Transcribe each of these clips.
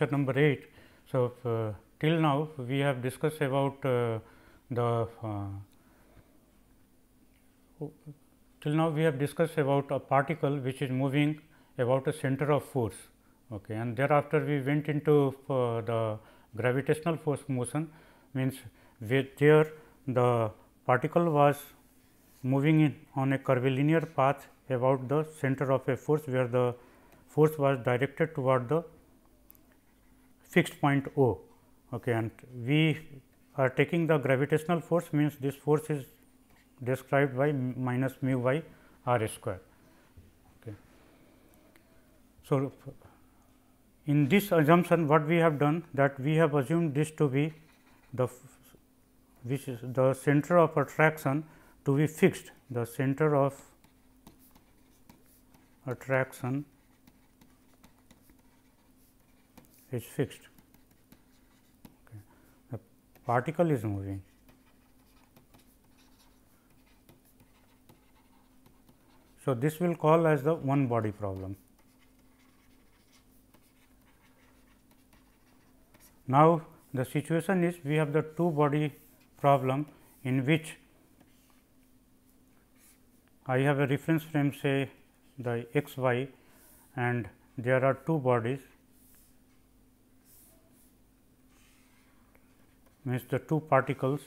Lecture number 8. So, uh, till now we have discussed about uh, the uh, till now we have discussed about a particle which is moving about a center of force okay. and thereafter we went into uh, the gravitational force motion means with there the particle was moving in on a curvilinear path about the center of a force where the force was directed toward the fixed point O okay, and we are taking the gravitational force means this force is described by minus mu by r square. Okay. So, in this assumption what we have done that we have assumed this to be the which is the center of attraction to be fixed the center of attraction is fixed. Okay. The particle is moving. So, this will call as the one body problem. Now, the situation is we have the two body problem in which I have a reference frame say the x y and there are two bodies means the two particles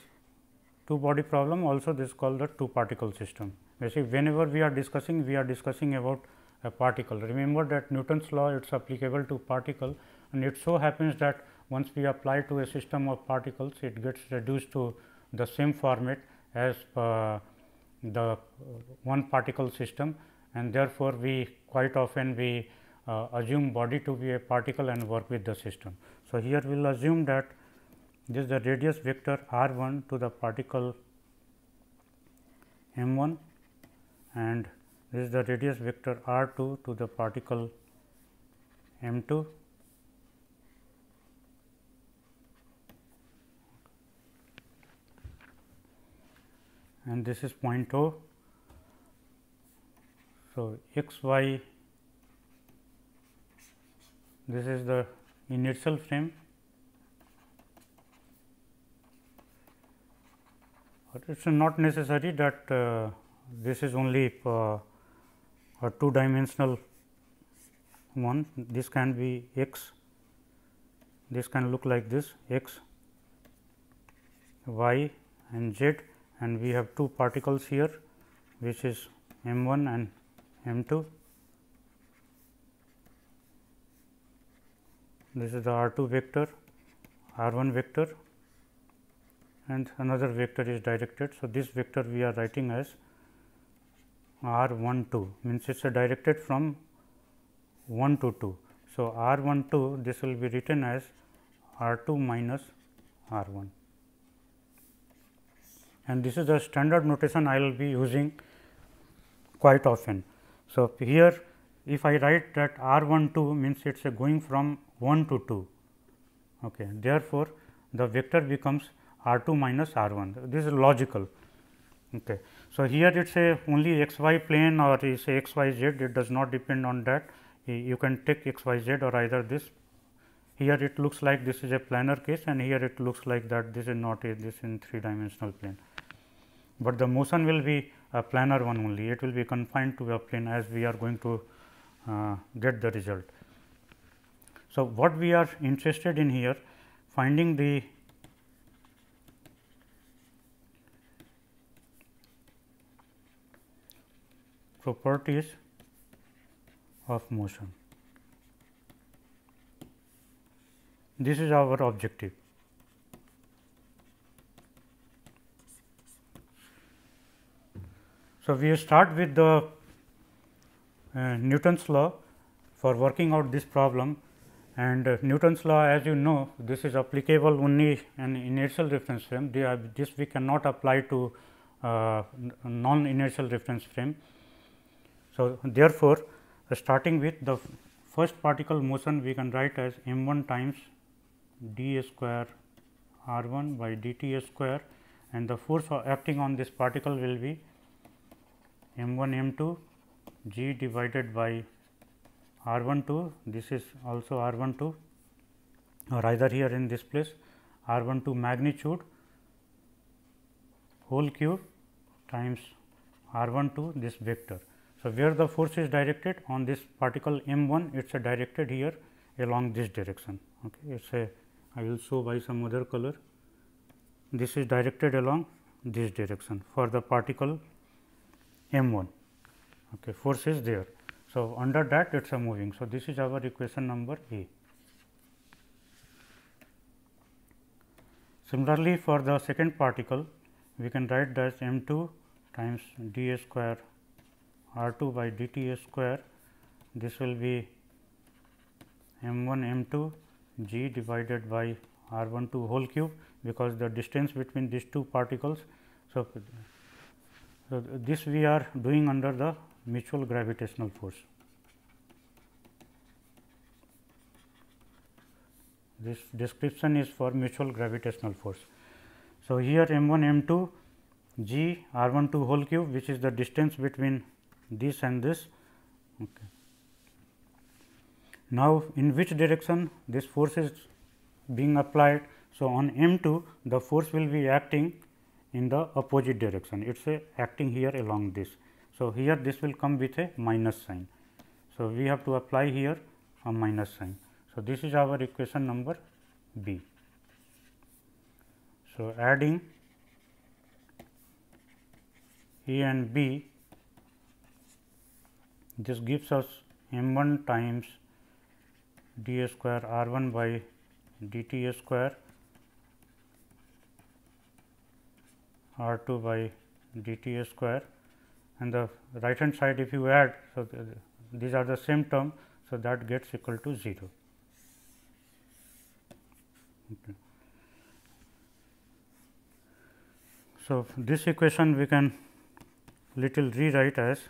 two body problem also this is called the two particle system. Basically, whenever we are discussing we are discussing about a particle. Remember that Newton's law it is applicable to particle and it so happens that once we apply to a system of particles it gets reduced to the same format as uh, the one particle system and therefore, we quite often we uh, assume body to be a particle and work with the system. So, here we will assume that this is the radius vector r 1 to the particle m 1 and this is the radius vector r 2 to the particle m 2 and this is point O. So, x y this is the inertial frame it is not necessary that uh, this is only a two dimensional one. This can be x. This can look like this x y and z. And we have two particles here which is m 1 and m 2 this is the r 2 vector r 1 vector and another vector is directed. So, this vector we are writing as r 1 2 means it is directed from 1 to 2. So, r 1 2 this will be written as r 2 minus r 1 and this is the standard notation I will be using quite often. So, here if I write that r 1 2 means it is going from 1 to 2. Okay. Therefore, the vector becomes r 2 minus r 1 this is logical. Okay. So, here it is a only x y plane or is x y z it does not depend on that you can take x y z or either this here it looks like this is a planar case and here it looks like that this is not a this in 3 dimensional plane, but the motion will be a planar one only it will be confined to a plane as we are going to uh, get the result. So, what we are interested in here finding the properties of motion. This is our objective. So, we start with the uh, Newton's law for working out this problem and uh, Newton's law as you know this is applicable only in inertial reference frame this we cannot apply to uh, non inertial reference frame. So, therefore, starting with the first particle motion we can write as m 1 times d square r 1 by d t square and the force acting on this particle will be m 1 m 2 g divided by r 1 2 this is also r 1 2 or either here in this place r 1 2 magnitude whole cube times r 1 2 this vector. So, where the force is directed on this particle m 1 it is a directed here along this direction okay. it is a I will show by some other color this is directed along this direction for the particle m 1 okay. force is there. So, under that it is a moving. So, this is our equation number A. Similarly, for the second particle we can write that m 2 times d a square r 2 by d t square this will be m 1 m 2 g divided by r 1 2 whole cube because the distance between these two particles. So, so this we are doing under the mutual gravitational force. This description is for mutual gravitational force. So, here m 1 m 2 g r 1 2 whole cube which is the distance between this and this. Okay. Now, in which direction this force is being applied? So, on m 2 the force will be acting in the opposite direction it is acting here along this. So, here this will come with a minus sign. So, we have to apply here a minus sign. So, this is our equation number B. So, adding A and B this gives us m 1 times d a square r 1 by d t square r 2 by d t square and the right hand side if you add. So, these are the same term. So, that gets equal to 0. Okay. So, this equation we can little rewrite as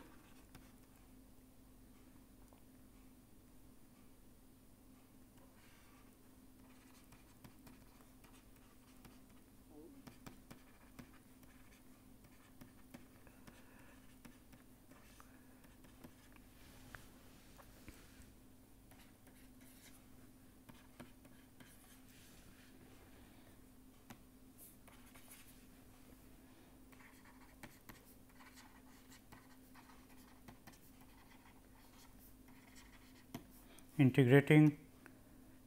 integrating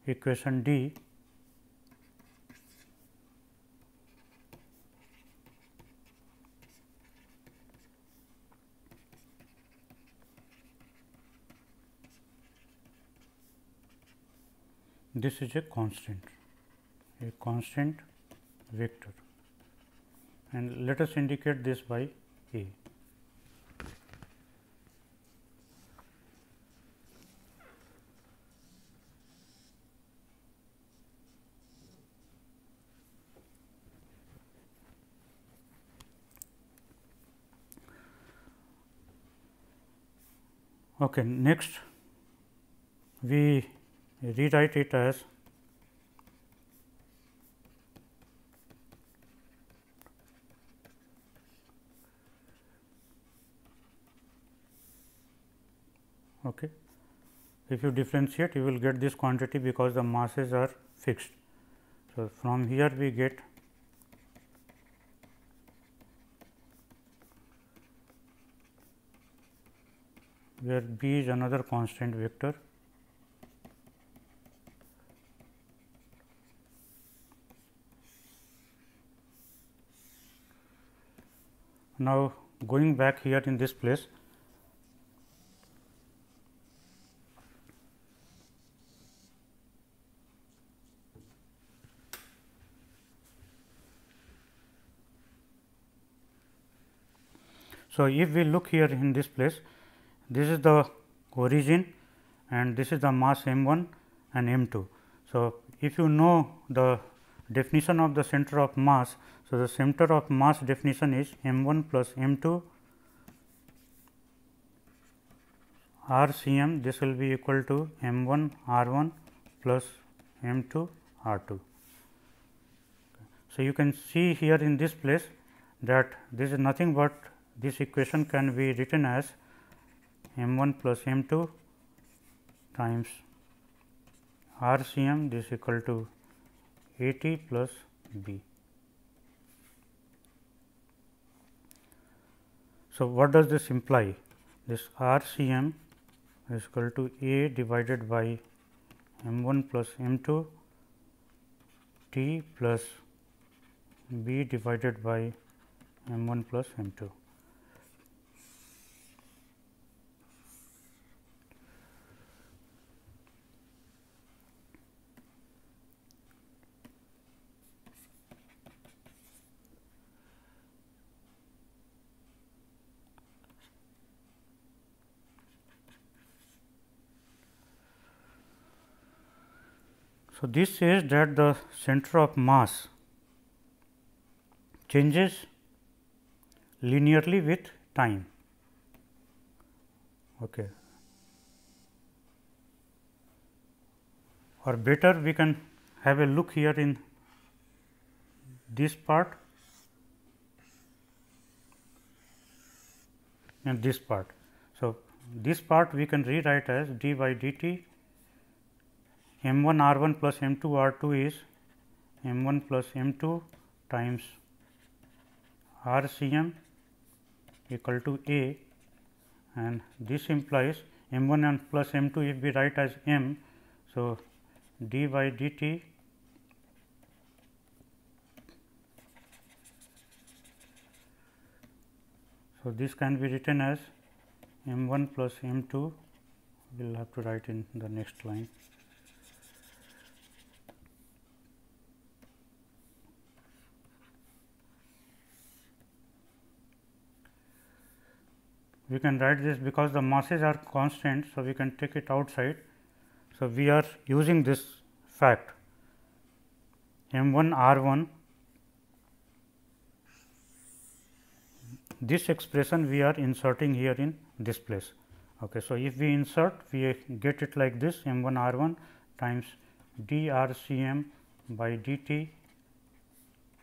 equation D this is a constant a constant vector and let us indicate this by A. Okay, next we rewrite it as okay. If you differentiate you will get this quantity because the masses are fixed. So, from here we get where b is another constant vector. Now going back here in this place So, if we look here in this place this is the origin and this is the mass m 1 and m 2. So, if you know the definition of the center of mass. So, the center of mass definition is m 1 plus m 2 R C m this will be equal to m 1 R 1 plus m 2 R 2. So, you can see here in this place that this is nothing but this equation can be written as m 1 plus m 2 times R C m this equal to A t plus B. So, what does this imply? This R C m is equal to A divided by m 1 plus m 2 t plus b divided by m 1 plus m 2. So, this says that the center of mass changes linearly with time. Okay. Or better we can have a look here in this part and this part. So, this part we can rewrite as d by dt m 1 r 1 plus m 2 r 2 is m 1 plus m 2 times r c m equal to a and this implies m 1 and plus m 2 if we write as m. So, d by dt So, this can be written as m 1 plus m 2 we will have to write in the next line. We can write this because the masses are constant. So, we can take it outside. So, we are using this fact m 1 r 1 this expression we are inserting here in this place. Okay. So, if we insert we get it like this m 1 r 1 times d r c m by d t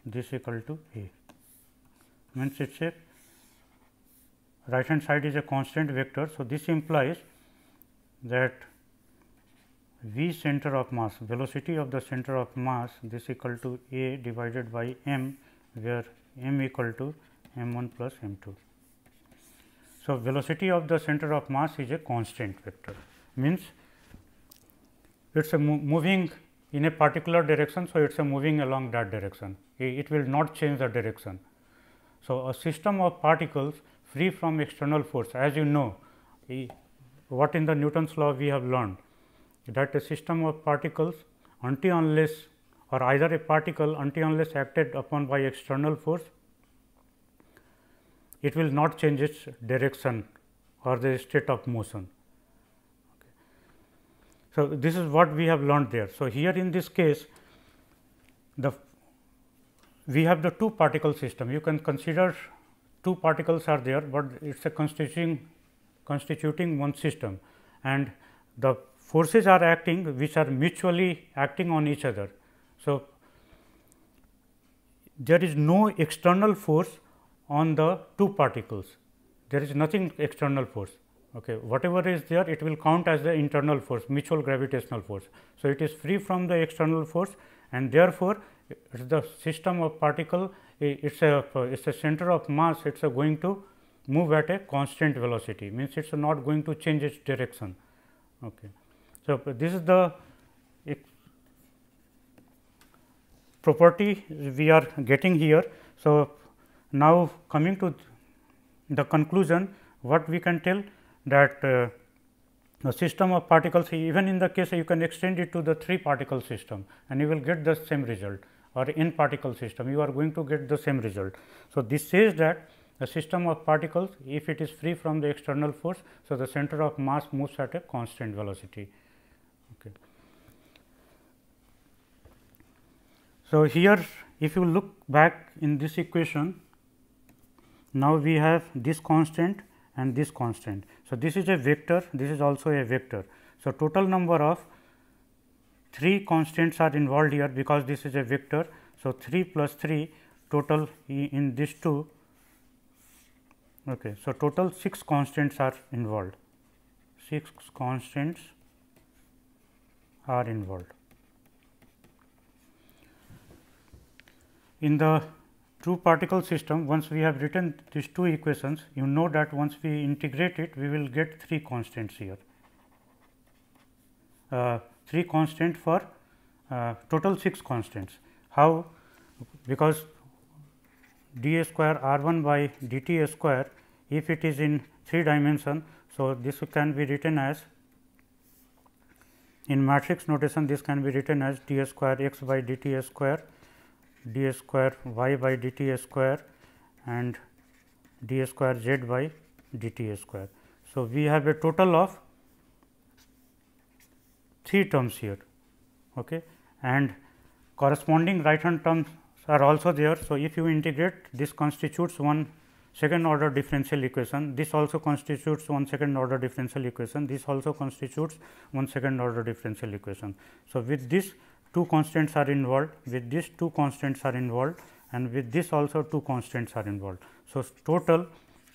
this equal to a means it is a right hand side is a constant vector. So, this implies that v center of mass velocity of the center of mass this equal to a divided by m where m equal to m 1 plus m 2. So, velocity of the center of mass is a constant vector means it is a mo moving in a particular direction. So, it is a moving along that direction it will not change the direction. So, a system of particles free from external force as you know what in the Newton's law we have learned that a system of particles until unless or either a particle until unless acted upon by external force it will not change its direction or the state of motion. So, this is what we have learned there. So, here in this case the we have the two particle system you can consider two particles are there, but it is a constituting constituting one system and the forces are acting which are mutually acting on each other. So, there is no external force on the two particles, there is nothing external force. Okay. Whatever is there it will count as the internal force mutual gravitational force. So, it is free from the external force and therefore, the system of particle it is a it is a center of mass it is going to move at a constant velocity means it is not going to change its direction. Okay. So, this is the property we are getting here. So, now coming to the conclusion what we can tell that uh, a system of particles even in the case you can extend it to the 3 particle system and you will get the same result or n particle system, you are going to get the same result. So, this says that the system of particles if it is free from the external force. So, the center of mass moves at a constant velocity. Okay. So, here if you look back in this equation, now we have this constant and this constant. So, this is a vector, this is also a vector. So, total number of 3 constants are involved here because this is a vector. So, 3 plus 3 total in this 2. Okay. So, total 6 constants are involved, 6 constants are involved. In the two particle system, once we have written these two equations, you know that once we integrate it, we will get 3 constants here. Uh, 3 constant for uh, total 6 constants. How? Because d a square r 1 by d t a square, if it is in 3 dimension. So, this can be written as in matrix notation this can be written as d a square x by d t a square, d a square y by d t a square and d a square z by d t a square. So, we have a total of 3 terms here okay. and corresponding right hand terms are also there. So, if you integrate this constitutes one second order differential equation, this also constitutes one second order differential equation, this also constitutes one second order differential equation. So, with this two constants are involved, with this two constants are involved and with this also two constants are involved. So, total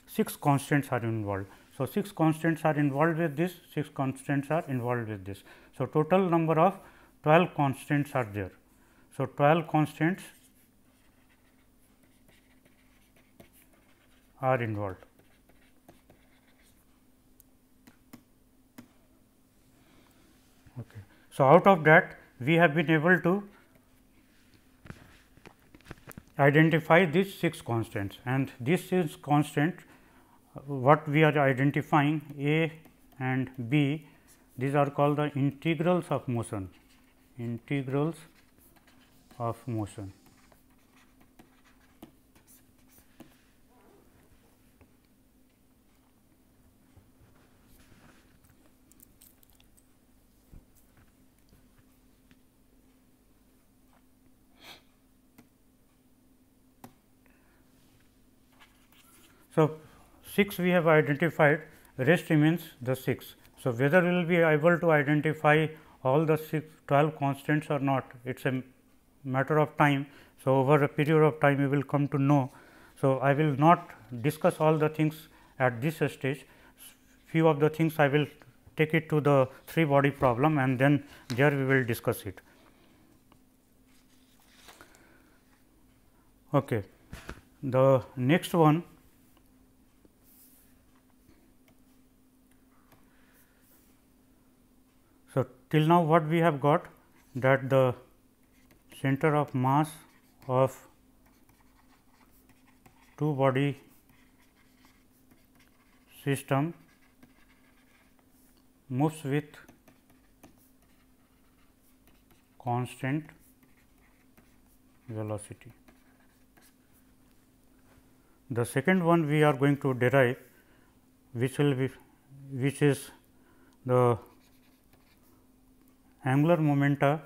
6 constants are involved. So, 6 constants are involved with this, 6 constants are involved with this. So, total number of 12 constants are there. So, 12 constants are involved. Okay. So, out of that we have been able to identify these 6 constants and this is constant what we are identifying A and B these are called the integrals of motion integrals of motion. So, 6 we have identified rest remains the 6. So, whether we will be able to identify all the six, 12 constants or not it is a matter of time. So, over a period of time we will come to know. So, I will not discuss all the things at this stage few of the things I will take it to the three body problem and then there we will discuss it. Okay. The next one till now what we have got that the center of mass of two body system moves with constant velocity. The second one we are going to derive which will be which is the angular momenta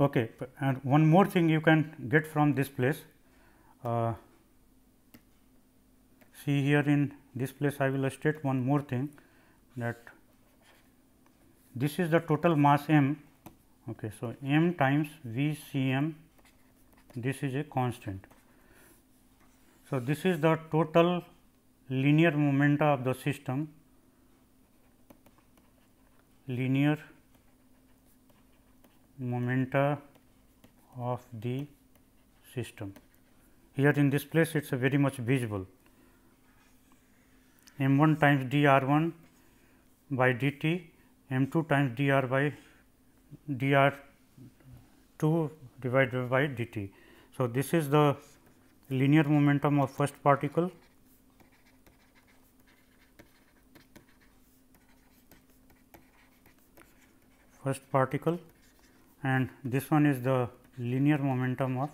Okay, and one more thing you can get from this place. Uh, see here in this place I will state one more thing that this is the total mass m Okay, so, m times V C m this is a constant. So, this is the total linear momenta of the system linear momenta of the system. Here in this place it is very much visible m 1 times d r 1 by d t m 2 times d r by d r 2 divided by d t. So, this is the linear momentum of first particle first particle and this one is the linear momentum of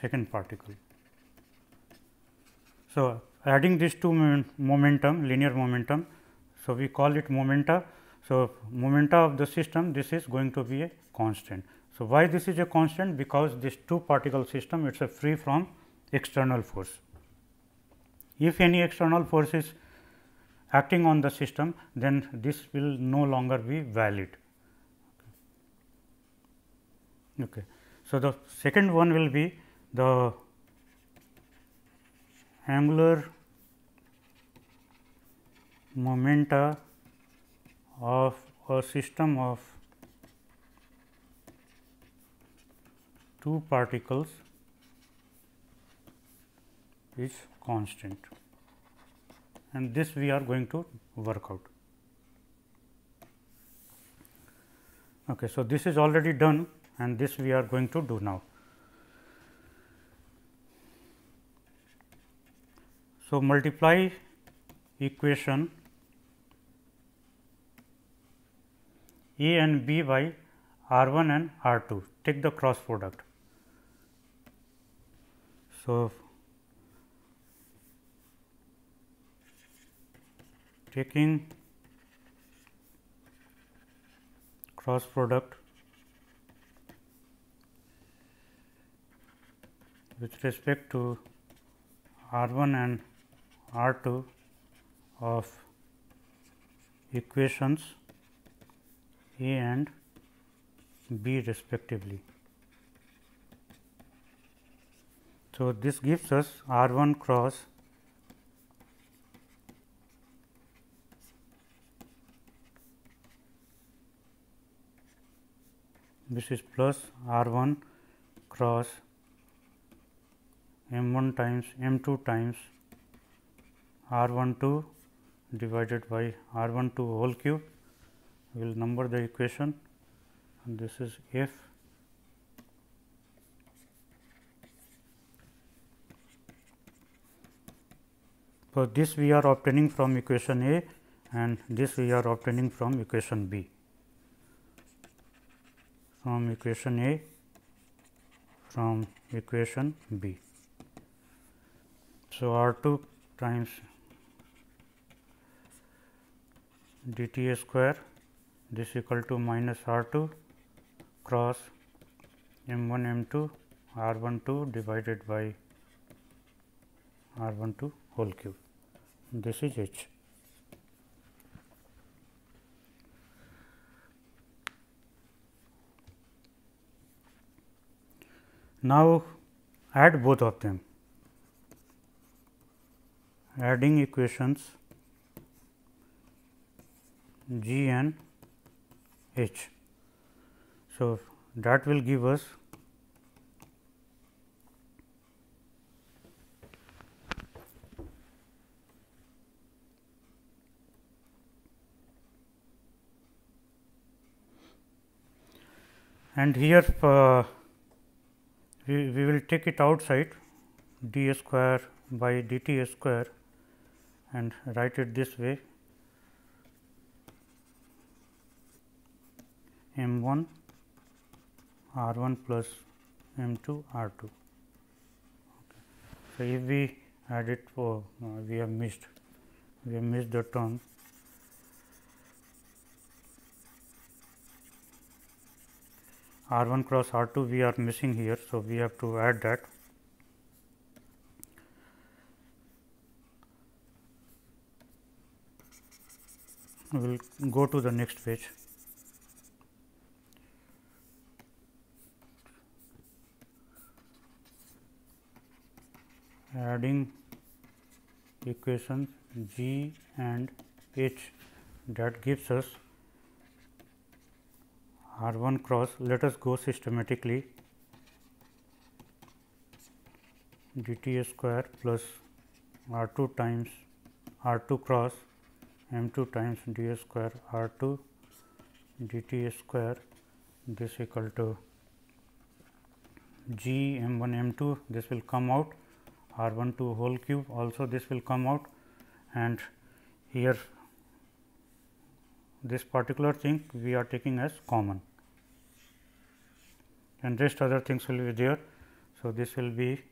second particle. So, adding these two momentum linear momentum. So, we call it momenta. So, momenta of the system this is going to be a constant. So, why this is a constant? Because this two particle system it is a free from external force. If any external force is acting on the system, then this will no longer be valid. Okay. So, the second one will be the angular momenta of a system of two particles is constant and this we are going to work out. Okay, so, this is already done and this we are going to do now. So, multiply equation A and B by R 1 and R 2, take the cross product. So, taking cross product with respect to R 1 and R 2 of equations A and B respectively. So, this gives us R 1 cross this is plus R 1 cross m 1 times m 2 times r 1 2 divided by r 1 2 whole cube. We will number the equation and this is f So, this we are obtaining from equation A and this we are obtaining from equation B. From equation A from equation B. So, R 2 times d t a square this equal to minus R 2 cross m 1 m 2 R 1 2 divided by R 1 2 whole cube. This is H. Now, add both of them adding equations G and H. So, that will give us and here uh, we, we will take it outside d square by dt square and write it this way m 1 r 1 plus m 2 r 2. Okay. So, if we add it for uh, we have missed we have missed the term r 1 cross r 2 we are missing here. So, we have to add that we will go to the next page. Adding equations G and H. That gives us R 1 cross. Let us go systematically. d t square plus R 2 times R 2 cross m 2 times d square r 2 dt square. This equal to g m 1 m 2 this will come out r 1 2 whole cube also this will come out and here this particular thing we are taking as common and rest other things will be there. So, this will be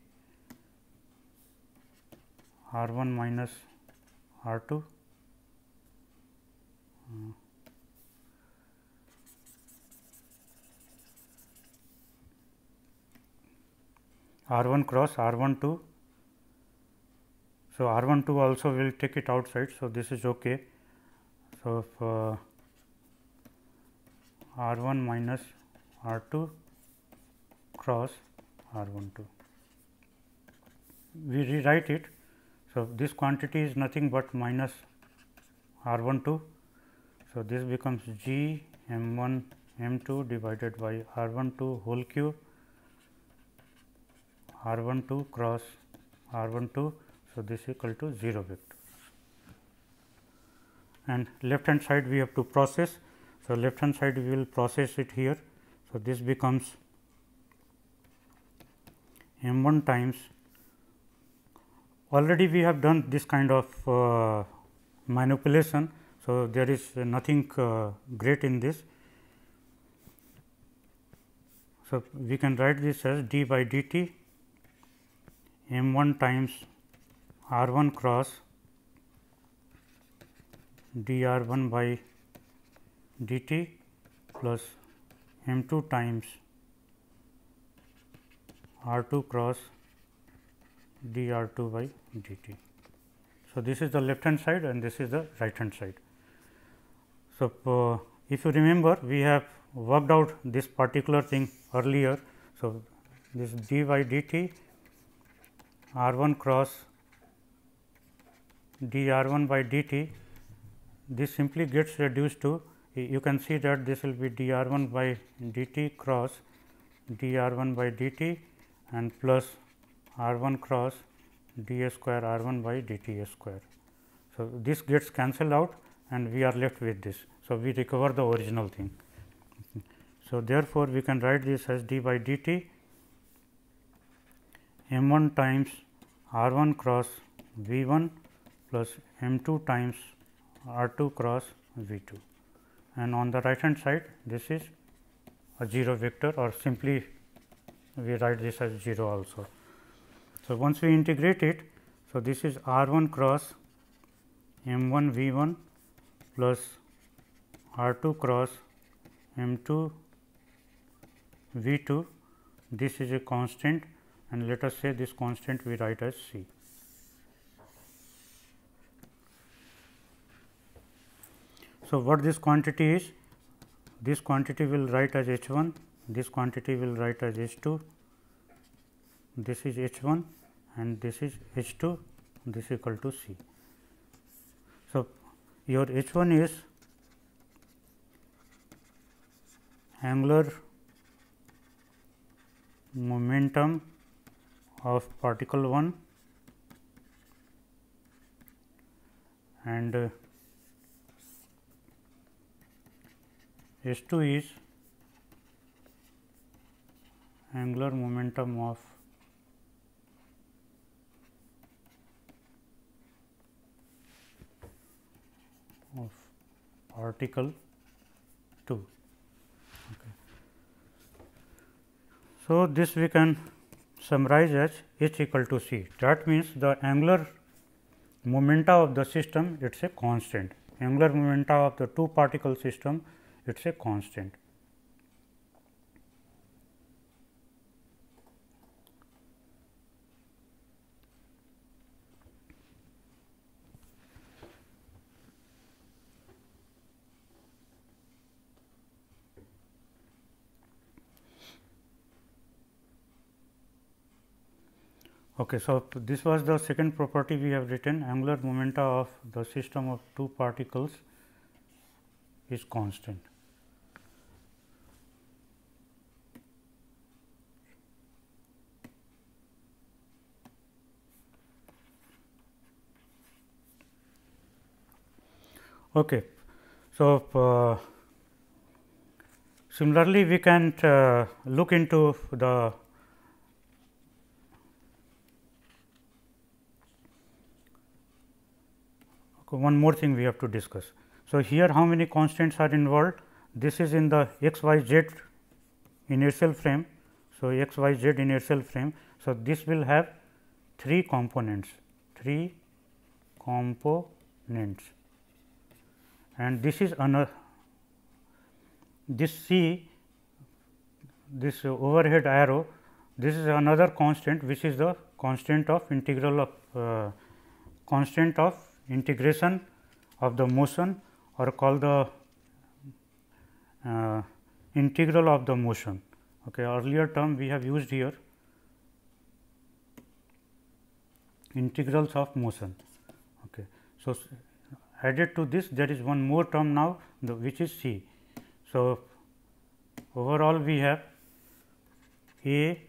R 1 minus R 2 uh, R 1 cross R 1 2. So, R 1 2 also will take it outside. So, this is ok. So, if, uh, R 1 minus R 2 cross R 1 2. We rewrite it. So, this quantity is nothing but minus R 1 2. So, this becomes G m 1 m 2 divided by R 1 2 whole cube R 1 2 cross R 1 2. So, this equal to 0 vector and left hand side we have to process. So, left hand side we will process it here. So, this becomes m 1 times already we have done this kind of uh, manipulation. So, there is nothing uh, great in this. So, we can write this as d by dt m 1 times r 1 cross d r 1 by dt plus m 2 times r 2 cross d r 2 by dt. So, this is the left hand side and this is the right hand side. So, uh, if you remember we have worked out this particular thing earlier. So, this d by dt r 1 cross d r 1 by dt this simply gets reduced to you can see that this will be d r 1 by dt cross d r 1 by dt and plus r 1 cross d a square r 1 by dt a square. So, this gets cancelled out and we are left with this. So, we recover the original thing. So, therefore, we can write this as d by dt m 1 times r 1 cross v 1 plus m 2 times r 2 cross v 2 and on the right hand side this is a 0 vector or simply we write this as 0 also. So, once we integrate it, so this is r 1 cross m 1 v 1 plus r 2 cross m 2 v 2 this is a constant and let us say this constant we write as C. So, what this quantity is? This quantity will write as H 1, this quantity will write as H 2, this is H 1 and this is H 2, this is equal to C. So, your H 1 is angular momentum of particle 1 and S 2 is angular momentum of of particle 2. Okay. So, this we can summarize as h equal to c. That means, the angular momenta of the system it is a constant, angular momenta of the two particle system it is a constant. Okay, so, this was the second property we have written angular momenta of the system of two particles is constant. Okay. So, uh, similarly we can uh, look into the one more thing we have to discuss. So, here how many constants are involved? This is in the x y z inertial frame. So, x y z inertial frame. So, this will have three components, three components and this is another this C this overhead arrow this is another constant which is the constant of integral of uh, constant of integration of the motion or call the uh, integral of the motion. Okay. Earlier term we have used here integrals of motion. Okay. So, added to this there is one more term now the which is C. So, overall we have A,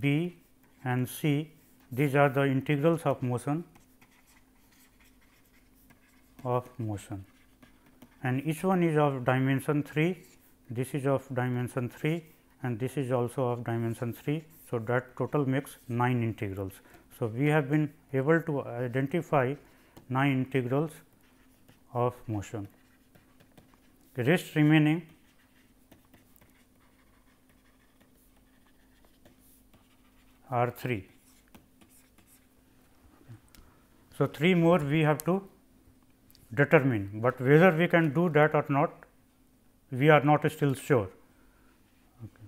B and C these are the integrals of motion of motion and each one is of dimension 3 this is of dimension 3 and this is also of dimension 3. So, that total makes 9 integrals. So, we have been able to identify 9 integrals of motion. The rest remaining are 3. So, 3 more we have to determine, but whether we can do that or not we are not still sure. Okay.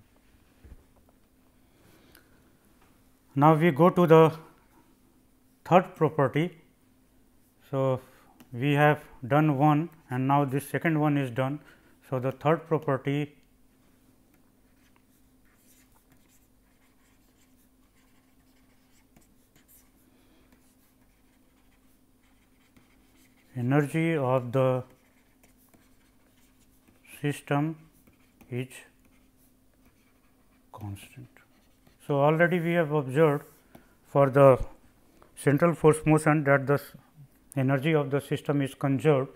Now, we go to the third property. So, we have done one and now this second one is done. So, the third property energy of the system is constant. So, already we have observed for the central force motion that the energy of the system is conserved.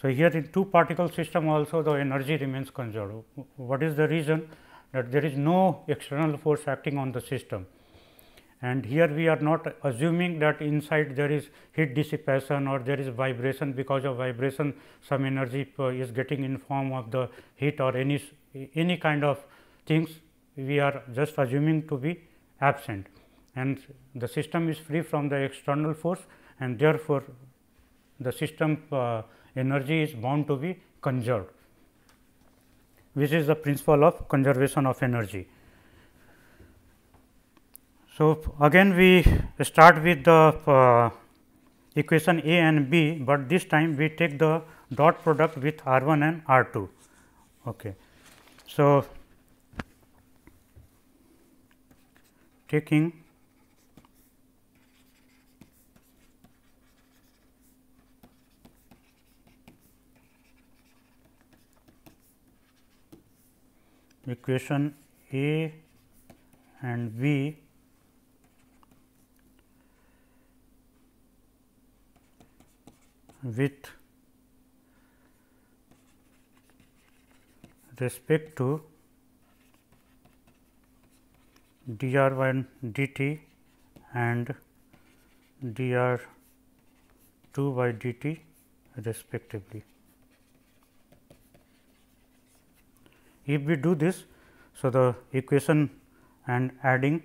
So, here in two particle system also the energy remains conserved. What is the reason that there is no external force acting on the system and here we are not assuming that inside there is heat dissipation or there is vibration because of vibration some energy uh, is getting in form of the heat or any any kind of things we are just assuming to be absent and the system is free from the external force and therefore, the system uh, energy is bound to be conserved which is the principle of conservation of energy. So, again we start with the uh, equation A and B, but this time we take the dot product with R 1 and R 2. Okay. So, taking equation A and B with respect to dr 1 dt and dr 2 by dt respectively. If we do this, so the equation and adding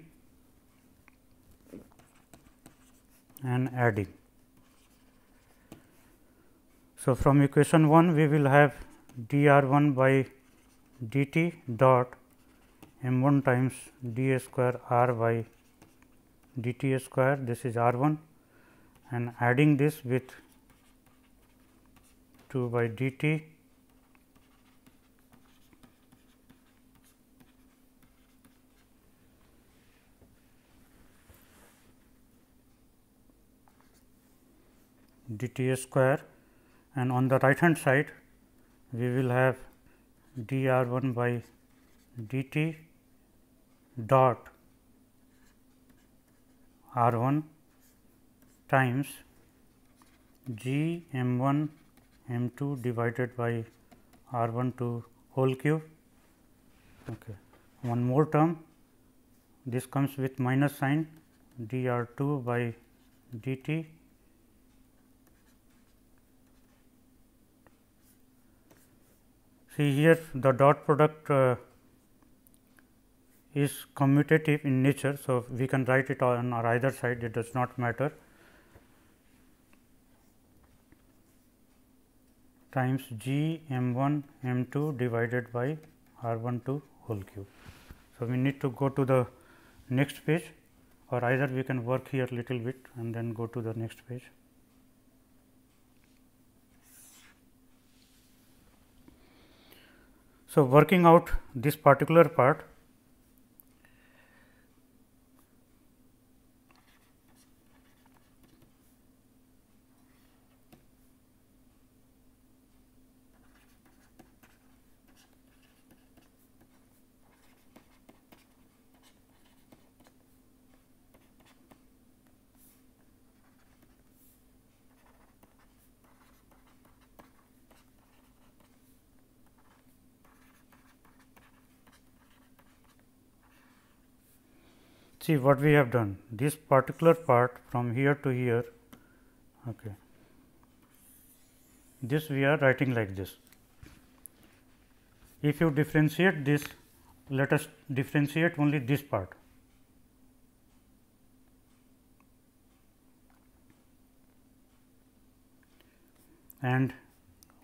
and adding. So, from equation 1 we will have d r 1 by d t dot m 1 times d a square r by d t a square this is r 1 and adding this with 2 by d t d t a square and on the right hand side we will have d r 1 by d t dot r 1 times g m 1 m 2 divided by r 1 to whole cube. Okay. One more term this comes with minus sign d r 2 by d t See here the dot product uh, is commutative in nature. So, we can write it on either side it does not matter times g m 1 m 2 divided by r 1 2 whole cube. So, we need to go to the next page or either we can work here little bit and then go to the next page. So, working out this particular part see what we have done. This particular part from here to here okay. This we are writing like this. If you differentiate this let us differentiate only this part. And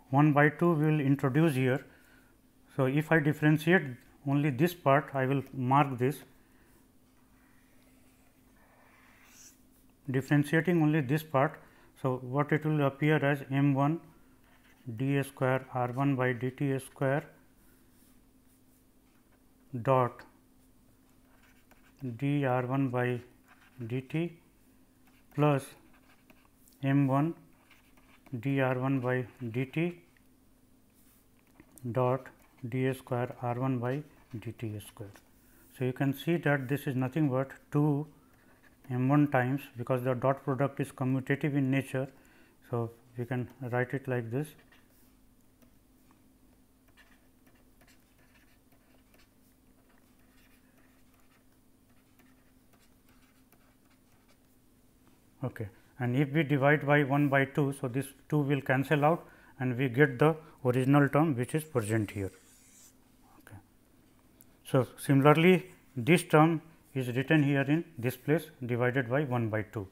1 by 2 we will introduce here. So, if I differentiate only this part I will mark this differentiating only this part. So, what it will appear as m 1 d a square r 1 by d t a square dot d r 1 by d t plus m 1 d r 1 by d t dot d a square r 1 by d t square. So, you can see that this is nothing but 2 m 1 times because the dot product is commutative in nature. So, we can write it like this okay. and if we divide by 1 by 2. So, this 2 will cancel out and we get the original term which is present here. Okay. So, similarly, this term is written here in this place divided by 1 by 2.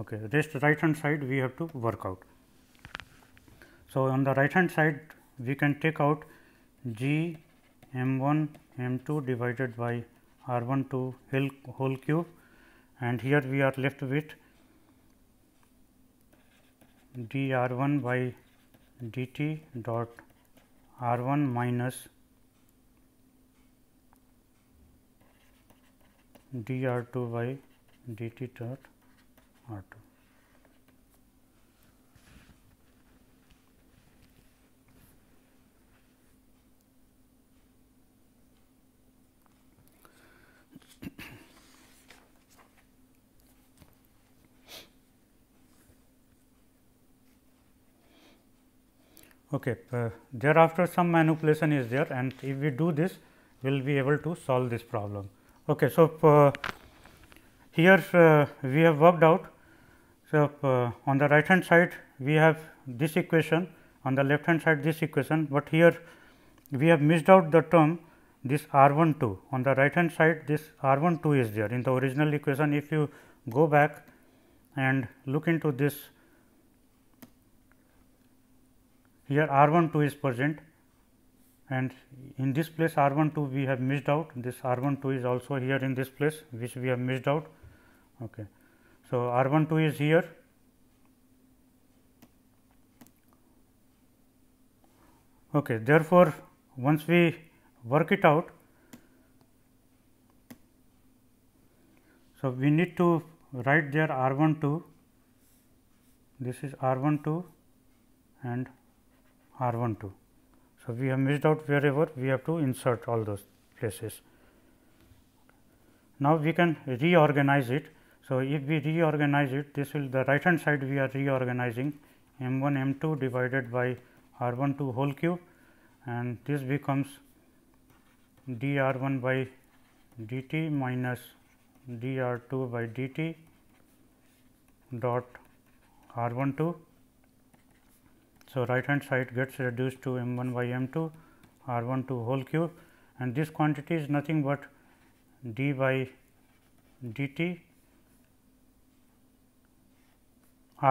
Okay. Rest right hand side we have to work out. So, on the right hand side we can take out g m 1 m 2 divided by r 1 2 whole cube and here we are left with d r 1 by d t dot r 1 minus d r 2 by d t dot r 2. Okay. Uh, thereafter, some manipulation is there and if we do this, we will be able to solve this problem. Okay. So, uh, here uh, we have worked out. So, uh, on the right hand side we have this equation, on the left hand side this equation, but here we have missed out the term this r 1 2. On the right hand side this r 1 2 is there in the original equation. If you go back and look into this here R 1 2 is present and in this place R 1 2 we have missed out this R 1 2 is also here in this place which we have missed out. Okay. So, R 1 2 is here okay. Therefore, once we work it out so we need to write there R 1 2 this is R 1 2 and R 1 2. So, we have missed out wherever we have to insert all those places. Now, we can reorganize it. So, if we reorganize it this will the right hand side we are reorganizing m 1 m 2 divided by r 1 2 whole cube and this becomes d r 1 by d t minus d r 2 by d t dot r 1 2 so, right hand side gets reduced to m 1 by m 2 r 1 2 whole cube and this quantity is nothing but d by dt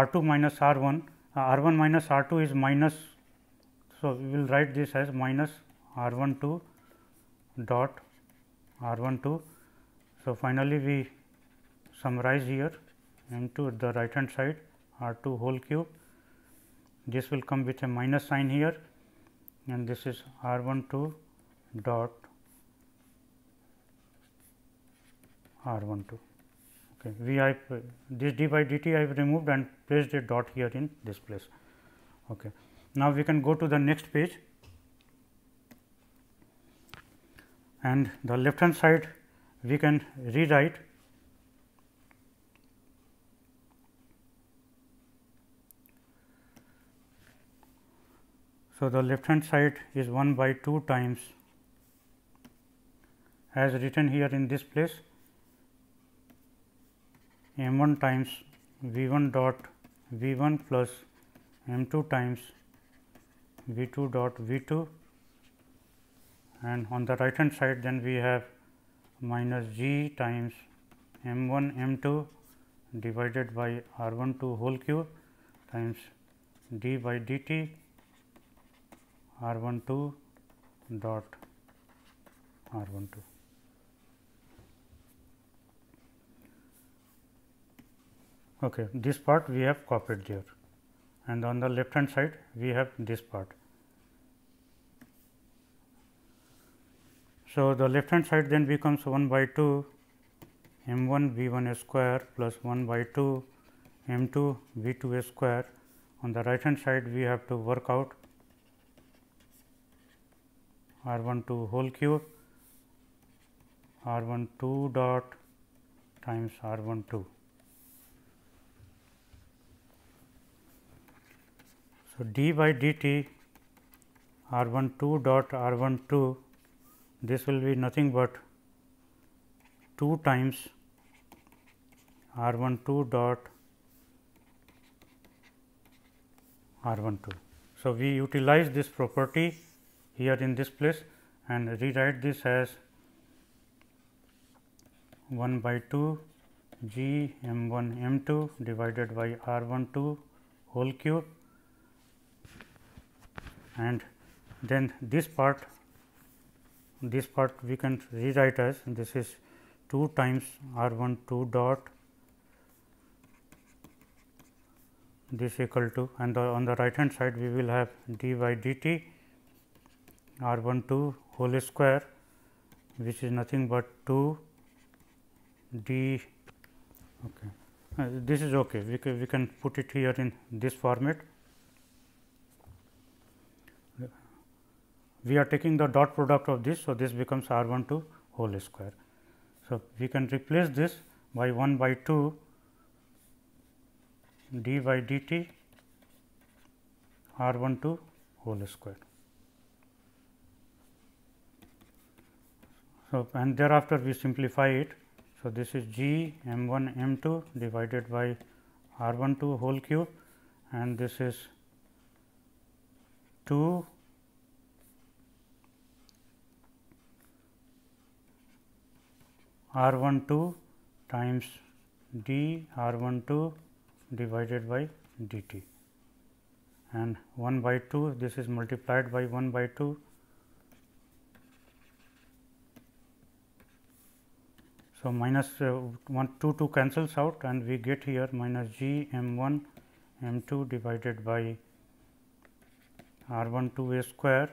r 2 minus r 1 uh, r 1 minus r 2 is minus. So, we will write this as minus r 1 2 dot r 1 2. So, finally, we summarize here m 2 at the right hand side r 2 whole cube. This will come with a minus sign here and this is r 1 2 dot r 1 2. Okay. V I this d by dt I have removed and placed a dot here in this place. Okay. Now, we can go to the next page and the left hand side we can rewrite So, the left hand side is 1 by 2 times as written here in this place. M 1 times v 1 dot v 1 plus m 2 times v 2 dot v 2 and on the right hand side then we have minus g times m 1 m 2 divided by r 1 2 whole cube times d by dt r 1 2 dot r 1 2. Okay, this part we have copied there and on the left hand side we have this part. So, the left hand side then becomes 1 by 2 m 1 v 1 square plus 1 by 2 m 2 v 2 square. On the right hand side we have to work out r 1 2 whole cube r 1 2 dot times r 1 2. So, d by dt r 1 2 dot r 1 2 this will be nothing but 2 times r 1 2 dot r 1 2. So, we utilize this property here in this place and rewrite this as 1 by 2 g m 1 m 2 divided by r 1 2 whole cube. And then this part this part we can rewrite as this is 2 times r 1 2 dot this equal to and the, on the right hand side we will have d by dt r 1 2 whole square which is nothing but 2 d okay. Uh, this is okay we we can put it here in this format we are taking the dot product of this. So, this becomes r 1 2 whole square. So, we can replace this by 1 by 2 d by dt r 1 2 whole square. So, and thereafter we simplify it. So, this is g m 1 m 2 divided by r 1 2 whole cube and this is 2 r 1 2 times d r 1 2 divided by dt and 1 by 2 this is multiplied by 1 by 2 So, minus uh, 1 2 2 cancels out and we get here minus g m 1 m 2 divided by r 1 2 a square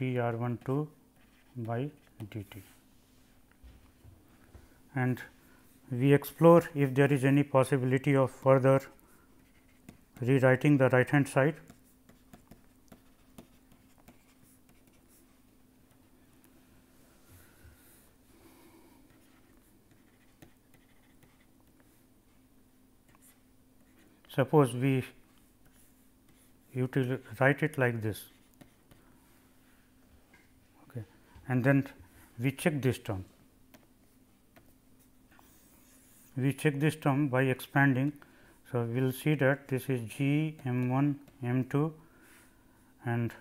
d r 1 2 by dt and we explore if there is any possibility of further rewriting the right hand side. Suppose we write it like this okay. and then we check this term we check this term by expanding. So, we will see that this is g m 1 m 2 and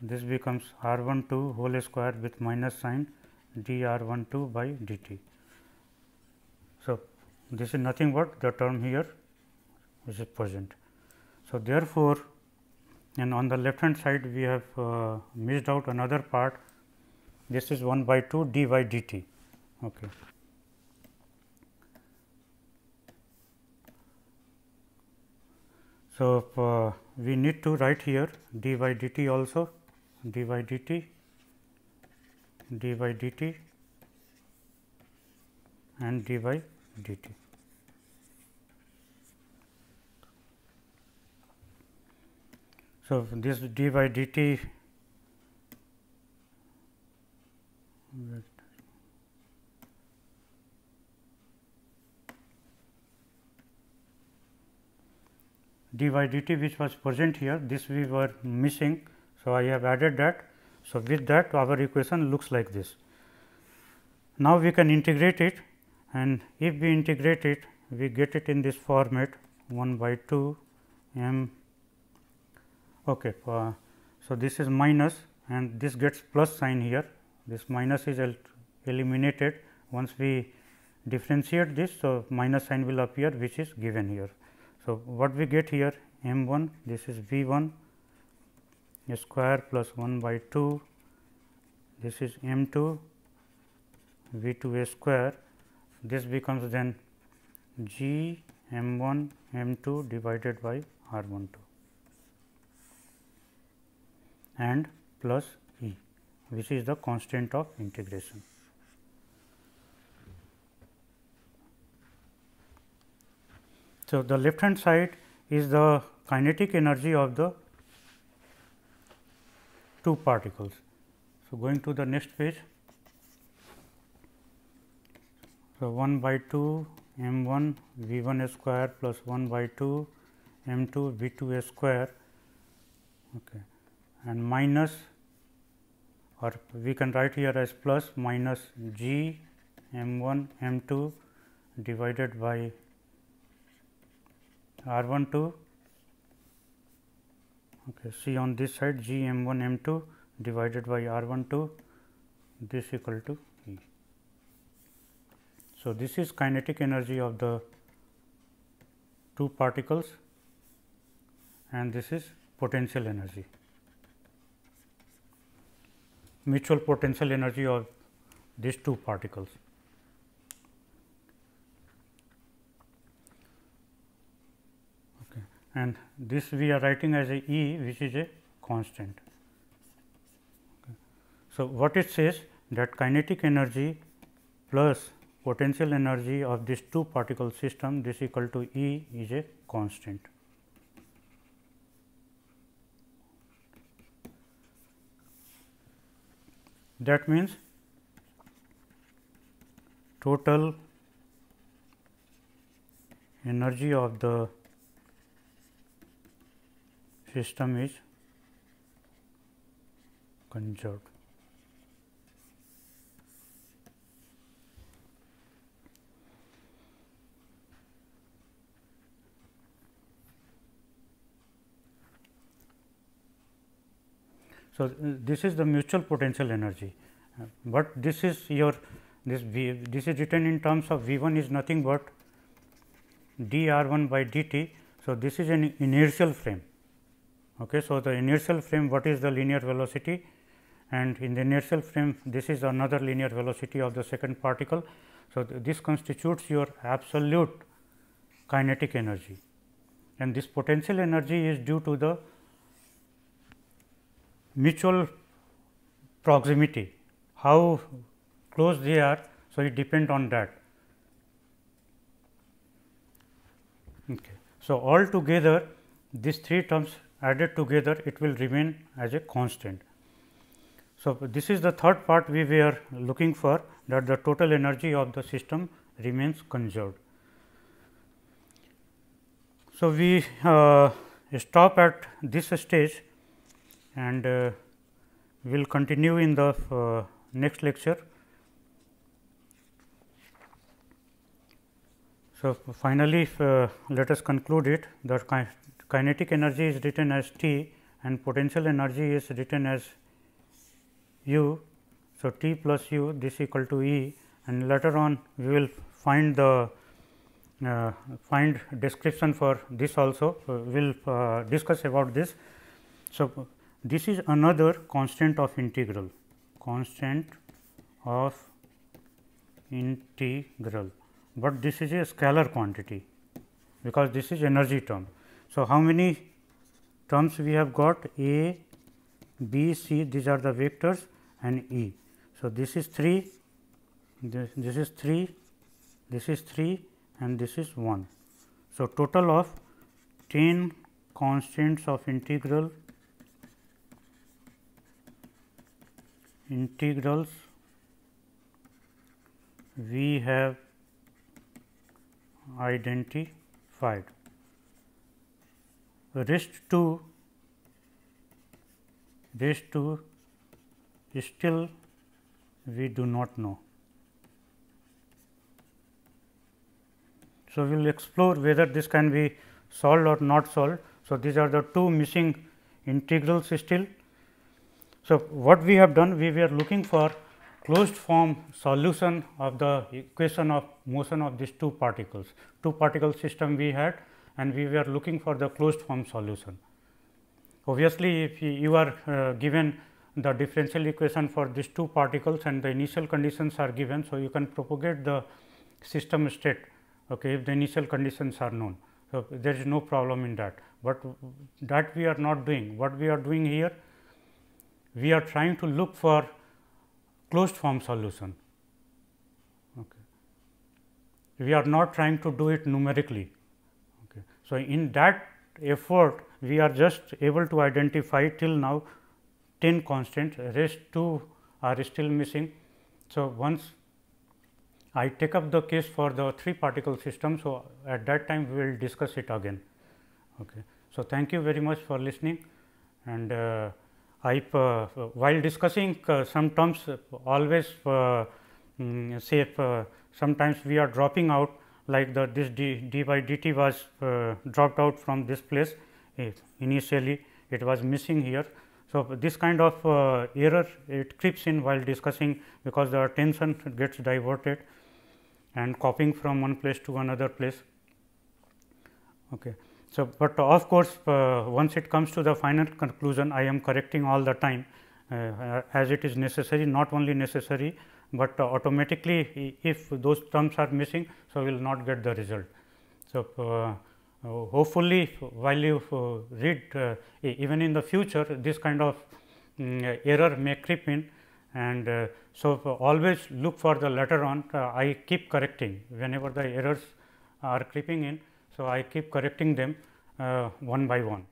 this becomes r 1 2 whole square with minus sign d r 1 2 by d t. So, this is nothing but the term here which is present. So, therefore, and on the left hand side we have uh, missed out another part this is 1 by 2 d by dt. Okay. So, uh, we need to write here d by dt also d by dt d by dt and d by dt. So, this d by dt d by dt which was present here this we were missing. So, I have added that. So, with that our equation looks like this. Now, we can integrate it and if we integrate it we get it in this format 1 by 2 m okay uh, so this is minus and this gets plus sign here. This minus is eliminated. Once we differentiate this so minus sign will appear which is given here. So what we get here m 1 this is v 1 square plus 1 by 2 this is m 2 v 2 a square. This becomes then g m 1 m 2 divided by r 1 2 and plus e which is the constant of integration. So, the left hand side is the kinetic energy of the two particles. So, going to the next page. So, 1 by 2 m 1 v 1 square plus 1 by 2 m 2 v 2 square okay, and minus or we can write here as plus minus g m 1 m 2 divided by r 1 2 okay see on this side g m 1 m 2 divided by r 1 2 this equal to e. So, this is kinetic energy of the two particles and this is potential energy mutual potential energy of these two particles. Okay. And this we are writing as a E which is a constant. Okay. So, what it says that kinetic energy plus potential energy of this two particle system this equal to E is a constant. That means total energy of the system is conserved. So, uh, this is the mutual potential energy, uh, but this is your this v, this is written in terms of V 1 is nothing but d r 1 by d t. So, this is an inertial frame. Okay. So, the inertial frame what is the linear velocity and in the inertial frame this is another linear velocity of the second particle. So, th this constitutes your absolute kinetic energy and this potential energy is due to the mutual proximity, how close they are. So, it depend on that. Okay. So, all together these three terms added together it will remain as a constant. So, this is the third part we were looking for that the total energy of the system remains conserved. So, we uh, stop at this stage and uh, we will continue in the uh, next lecture. So, finally, uh, let us conclude it that ki kinetic energy is written as T and potential energy is written as U So, t plus u this equal to E and later on we will find the uh, find description for this also we will uh, discuss about this. So, this is another constant of integral constant of integral, but this is a scalar quantity because this is energy term. So, how many terms we have got A, B, C these are the vectors and E. So, this is 3, this, this is 3, this is 3 and this is 1. So, total of 10 constants of integral integrals we have identified. Rest 2 rest 2 still we do not know. So, we will explore whether this can be solved or not solved. So, these are the two missing integrals still. So, what we have done we were looking for closed form solution of the equation of motion of these two particles. Two particle system we had and we were looking for the closed form solution. Obviously, if you are uh, given the differential equation for these two particles and the initial conditions are given. So, you can propagate the system state okay, if the initial conditions are known. So, there is no problem in that, but that we are not doing. What we are doing here? We are trying to look for closed form solution. Okay. We are not trying to do it numerically. Okay. So, in that effort we are just able to identify till now 10 constants, rest 2 are still missing. So, once I take up the case for the 3 particle system. So, at that time we will discuss it again. Okay. So, thank you very much for listening and uh, I uh, while discussing uh, some terms always um, say sometimes we are dropping out like the this d, d by dt was uh, dropped out from this place initially it was missing here. So, this kind of uh, error it creeps in while discussing because the attention gets diverted and copying from one place to another place. Okay. So, but of course, uh, once it comes to the final conclusion I am correcting all the time uh, as it is necessary not only necessary, but uh, automatically if those terms are missing. So, we will not get the result. So, uh, uh, hopefully, while you uh, read even in the future this kind of um, error may creep in and so always look for the later on I keep correcting whenever the errors are creeping in. So, I keep correcting them one by one.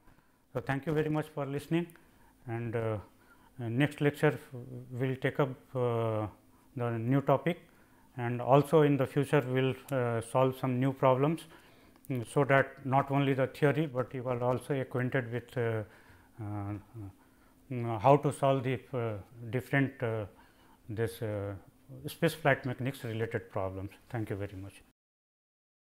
So, thank you very much for listening and next lecture will take up the new topic and also in the future we will uh, solve some new problems. Mm, so that not only the theory, but you are also acquainted with uh, uh, mm, how to solve the uh, different this space flight mechanics related problems. Thank you very much.